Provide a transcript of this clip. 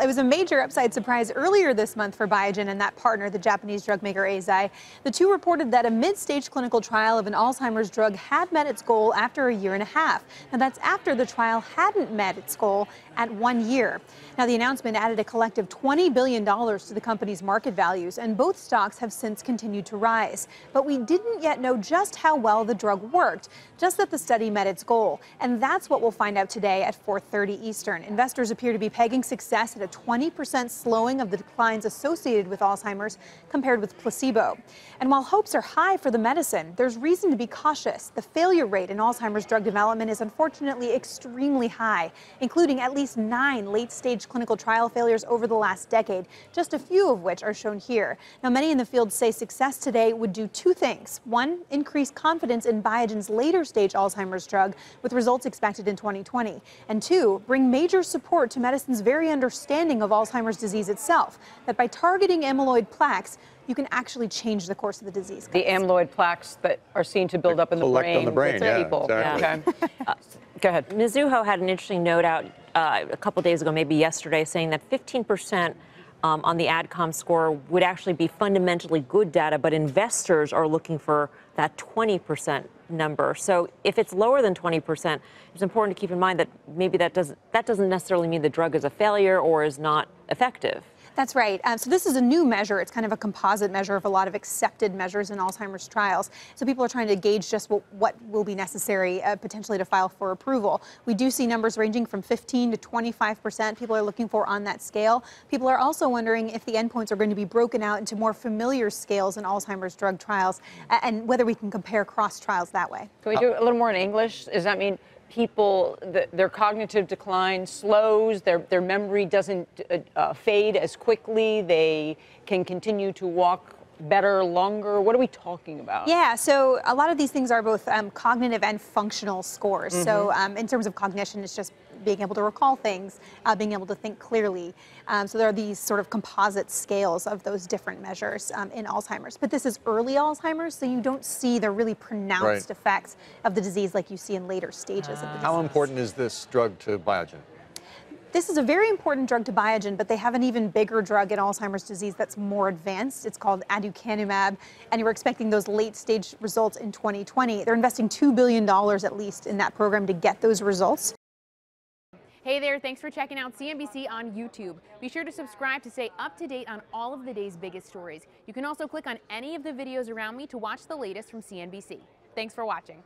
It was a major upside surprise earlier this month for Biogen and that partner, the Japanese drug maker Eisai. The two reported that a mid-stage clinical trial of an Alzheimer's drug had met its goal after a year and a half. Now that's after the trial hadn't met its goal at one year. Now the announcement added a collective $20 billion to the company's market values, and both stocks have since continued to rise. But we didn't yet know just how well the drug worked, just that the study met its goal. And that's what we'll find out today at 4.30 Eastern. Investors appear to be pegging success a 20% slowing of the declines associated with Alzheimer's compared with placebo. And while hopes are high for the medicine, there's reason to be cautious. The failure rate in Alzheimer's drug development is unfortunately extremely high, including at least nine late stage clinical trial failures over the last decade, just a few of which are shown here. Now, many in the field say success today would do two things. One, increase confidence in Biogen's later stage Alzheimer's drug, with results expected in 2020. And two, bring major support to medicine's very understanding understanding of Alzheimer's disease itself, that by targeting amyloid plaques, you can actually change the course of the disease. The amyloid plaques that are seen to build up in the brain, on the brain yeah, people. Exactly. Yeah. Okay. Uh, go ahead. Mizuho had an interesting note out uh, a couple days ago, maybe yesterday, saying that 15 percent um, on the ADCOM score would actually be fundamentally good data, but investors are looking for that 20% number. So if it's lower than 20%, it's important to keep in mind that maybe that doesn't that doesn't necessarily mean the drug is a failure or is not effective. That's right. Um, so this is a new measure. It's kind of a composite measure of a lot of accepted measures in Alzheimer's trials. So people are trying to gauge just what, what will be necessary uh, potentially to file for approval. We do see numbers ranging from 15 to 25 percent people are looking for on that scale. People are also wondering if the endpoints are going to be broken out into more familiar scales in Alzheimer's drug trials and whether we can compare cross trials that way. Can we do a little more in English? Does that mean people, the, their cognitive decline slows, their, their memory doesn't uh, uh, fade as quickly, they can continue to walk better, longer? What are we talking about? Yeah, so a lot of these things are both um, cognitive and functional scores. Mm-hmm. So, um, in terms of cognition, it's just being able to recall things, uh, being able to think clearly. Um, so, there are these sort of composite scales of those different measures um, in Alzheimer's. But this is early Alzheimer's, so you don't see the really pronounced right. effects of the disease like you see in later stages of the disease. How important is this drug to Biogen? This is a very important drug to Biogen, but they have an even bigger drug in Alzheimer's disease that's more advanced. It's called aducanumab, and we're expecting those late stage results in 2020. They're investing $2 billion at least in that program to get those results. Hey there, thanks for checking out CNBC on YouTube. Be sure to subscribe to stay up to date on all of the day's biggest stories. You can also click on any of the videos around me to watch the latest from CNBC. Thanks for watching.